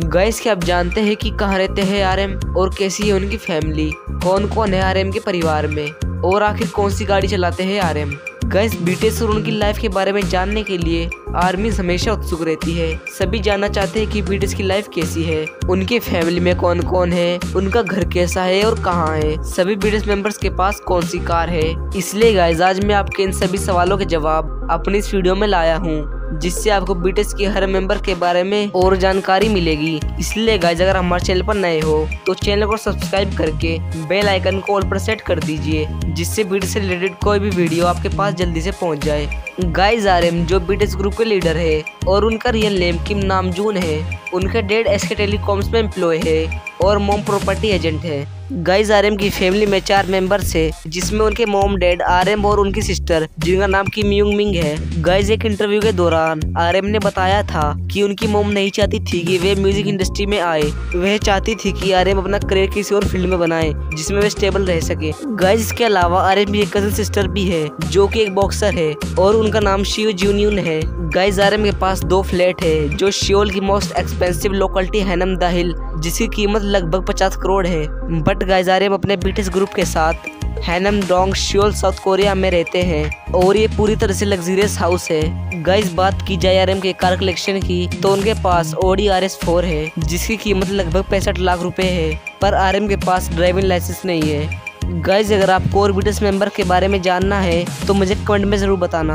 Gas के आप जानते हैं कि कहाँ रहते हैं आरएम और कैसी है उनकी फैमिली कौन कौन है आरएम के परिवार में? और आखिर कौन सी गाड़ी चलाते हैं आरएम गैस बीटेस और उनकी लाइफ के बारे में जानने के लिए आर्मी हमेशा उत्सुक रहती है। सभी जानना चाहते हैं कि बीटेस की लाइफ कैसी है। उनके फैमिली में कौन कौन है? उनका घर कैसा है और कहाँ है? सभी बीटेस मेंबर्स के पास कौन सी कार है? इसलिए गाइस आज मैं आपके इन सभी सवालों के जवाब अपनी इस वीडियो में लाया हूँ। जिससे आपको बीटेस के हर मेंबर के बारे में और जानकारी मिलेगी। इसलिए गाइज़ अगर हमारे चैनल पर नए हो तो चैनल को सब्सक्राइब करके बेल आइकन को ऑल पर सेट कर दीजिए, जिससे बीटेस से रिलेटेड कोई भी वीडियो आपके पास जल्दी से पहुँच जाए। गाइज़ आर जो बीटेस ग्रुप के लीडर है और उनका रियल नेम किम नामजून है उनके डेड एस के टेलीकॉम्स में एम्प्लॉय है और मोम प्रॉपर्टी एजेंट है। गाइज़ आर की फैमिली में चार मेंबर्स है, जिसमें उनके मोम डैड आर और उनकी सिस्टर जिनका नाम की यूंग मिंग है। गाइज़ एक इंटरव्यू के दौरान आरएम ने बताया था कि उनकी मोम नहीं चाहती थी कि वे म्यूज़िक इंडस्ट्री में आए। वह चाहती थी कि आर अपना करियर किसी और फ़ील्ड में बनाए, जिसमें वे स्टेबल रह सके। गाइज़ इसके अलावा आर की एक कज़न सिस्टर भी है, जो की एक बॉक्सर है और उनका नाम शिव जूनियन है। गाइज़ आर के पास दो फ्लैट है, जो शियोल की most expensive locality Hannam The Hill, जिसकी कीमत लगभग पचास करोड़ है। बट गाइज़ अपने बीटिस ग्रुप के साथ Hannam dong Seoul South Korea में रहते हैं और ये पूरी तरह से लग्जरियस हाउस है। गाइस बात की जाए आरएम के कार कलेक्शन की तो उनके पास ओडी आर एस फोर है, जिसकी कीमत लगभग पैंसठ लाख रुपए है, पर आरएम के पास ड्राइविंग लाइसेंस नहीं है। गाइज़ अगर आपको और ब्रिटिश मेंबर के बारे में जानना है तो मुझे कमेंट में ज़रूर बताना।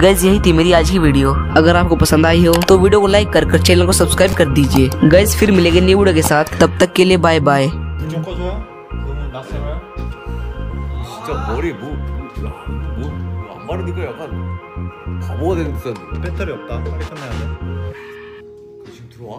गैस यही थी मेरी आज की वीडियो अगर आपको पसंद आई हो तो वीडियो को लाइक कर कर चैनल को सब्सक्राइब कर दीजिए गैस फिर मिलेंगे न्यू वीडियो के साथ तब तक के लिए बाय बाय 좀 꺼줘요? 너무 낯설어요? 진짜 머리 뭐, 뭐, 뭐안 바르니까 약간 바보가 된 듯한 배터리 없다 빨리 끝내야 돼 그 지금 들어와?